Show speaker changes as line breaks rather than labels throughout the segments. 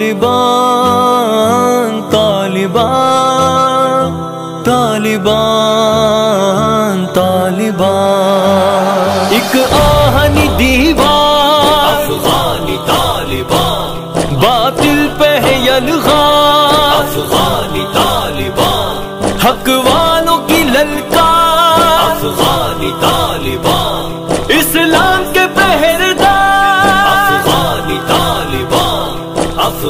तालिबान तालिबान तालिबान तालिबान। एक आहनी दीवार
अफगानी तालिबान।
बातिल पे है
अफगानी तालिबान।
हक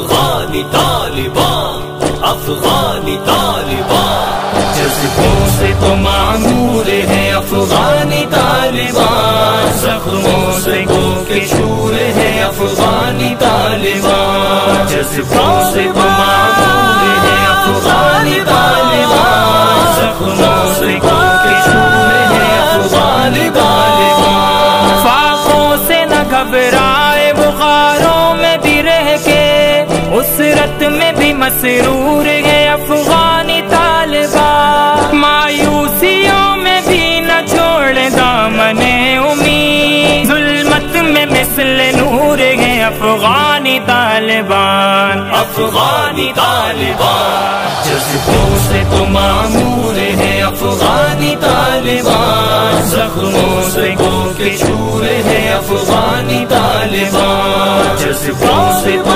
अफगानी तालिबान अफगानी तालिबान।
जज्बों से तो मामूर है अफगानी तालिबान। जख्मों से गो के शूर है अफगानी तालिबान। जज्बों से तो मामूर है अफगानी तालिबान। जख्मों से गो के शूर है अफगानी तालिबान।
फाकों से न घबराए मसरूर है अफगानी तालिबा मायूसियों में भी न छोड़ दामने उम्मीद। जुलमत में मिसल नूर है अफगानी तालिबान।
अफगानी तालिबान।
जज्बों से तो मामूर है अफगानी तालिबान। जख्मों से के शूर है अफगानी तालिबान। जज्बों से तो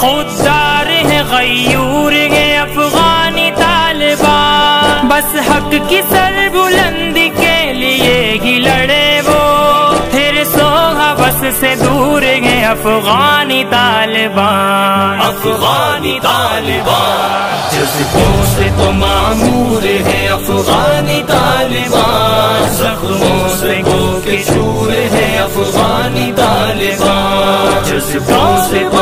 खुददार है गयूर है अफगानी तालिबा बस हक की सर बुलंदी के लिए ही लड़े वो। फिर सोहा बस से दूर है अफगानी तालिबान।
अफगानी तालिबान।
से तो मामूर है अफगानी तालिबान। से गो शूर है अफगानी तालिबान। जज्बों से तो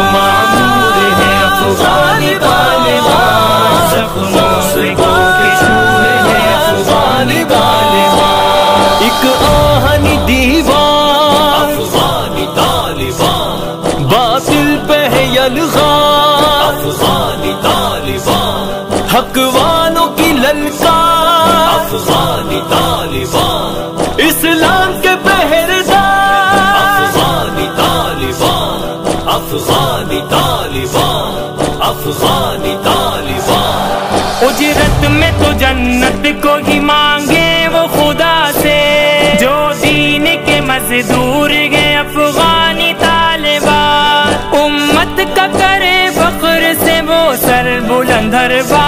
अफगानी तालिबान अफगानी तालिबान।
उजरत में तो जन्नत को ही मांगे वो खुदा से। जो दीन के मजदूर गए अफगानी तालिबान। उम्मत का करे बकर से वो सर बुलंदर बार।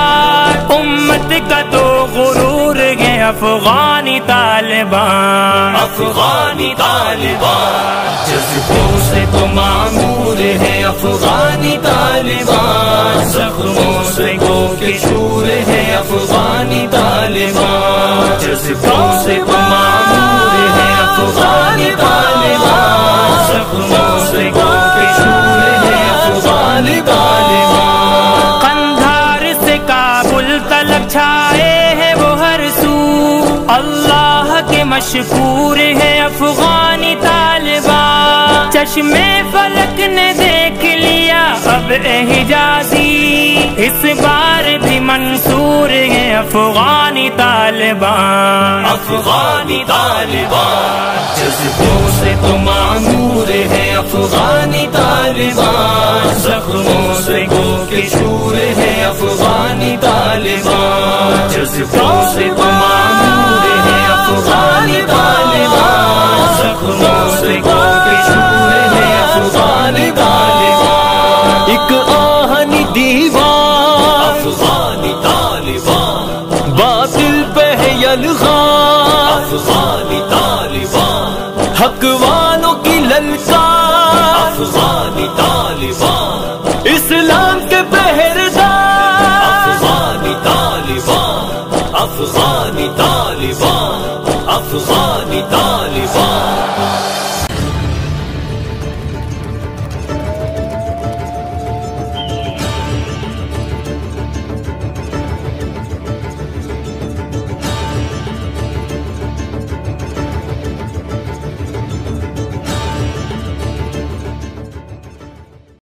अफगानी तालिबान।
अफगानी तालिबान।
जज्बों से तो मामूर है अफगानी तालिबान। जख्मों से गो के शूर है अफगानी तालिबान। जज्बों से तो मामूर
अल्लाह के मशहूर है अफगानी तालिबा चश्मे फलक ने देख लिया, अब एहजाजी। इस बार भी मंसूर है अफगानी तालिबा
अफगानी तालिबान।
जज्बों से तो मामूर है अफगानी तालिबान। जख्मों से गो के है अफगानी तालिबान। जज्बों से तो एक आहनी दीवार।
अफगानी तालिबान।
बातिल पे है यलगार।
अफगानी तालिबान।
हक वालों की ललकार।
अफगानी तालिबान।
इस्लाम के पहरेदार।
अफगानी तालिबान। अफगानी तालिबान। अफगानी तालिबान।